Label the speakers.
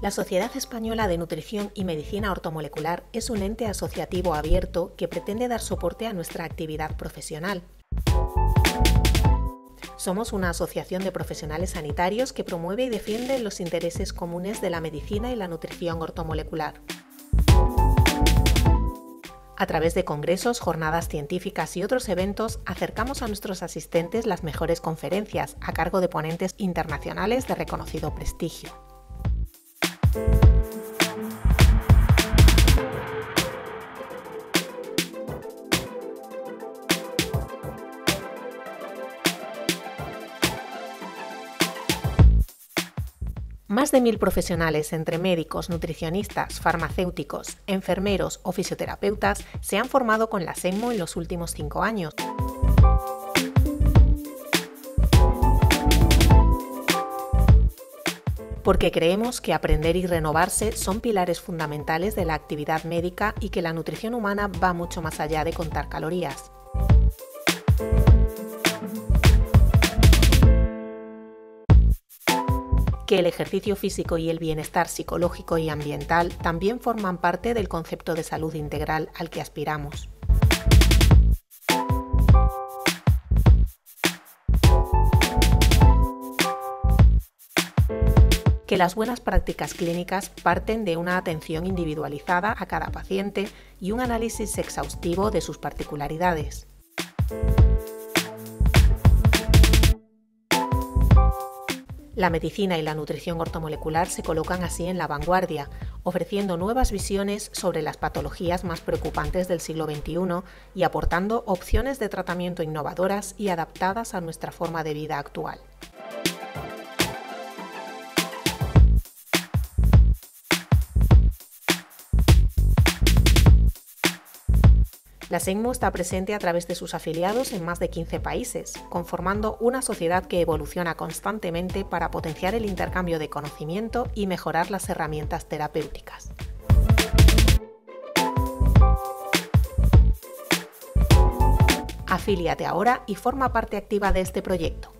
Speaker 1: La Sociedad Española de Nutrición y Medicina Ortomolecular es un ente asociativo abierto que pretende dar soporte a nuestra actividad profesional. Somos una asociación de profesionales sanitarios que promueve y defiende los intereses comunes de la medicina y la nutrición ortomolecular. A través de congresos, jornadas científicas y otros eventos, acercamos a nuestros asistentes las mejores conferencias a cargo de ponentes internacionales de reconocido prestigio. Más de mil profesionales, entre médicos, nutricionistas, farmacéuticos, enfermeros o fisioterapeutas, se han formado con la SEMO en los últimos cinco años. Porque creemos que aprender y renovarse son pilares fundamentales de la actividad médica y que la nutrición humana va mucho más allá de contar calorías. que el ejercicio físico y el bienestar psicológico y ambiental también forman parte del concepto de salud integral al que aspiramos. Que las buenas prácticas clínicas parten de una atención individualizada a cada paciente y un análisis exhaustivo de sus particularidades. La medicina y la nutrición ortomolecular se colocan así en la vanguardia, ofreciendo nuevas visiones sobre las patologías más preocupantes del siglo XXI y aportando opciones de tratamiento innovadoras y adaptadas a nuestra forma de vida actual. La SEGMU está presente a través de sus afiliados en más de 15 países, conformando una sociedad que evoluciona constantemente para potenciar el intercambio de conocimiento y mejorar las herramientas terapéuticas. Afíliate ahora y forma parte activa de este proyecto.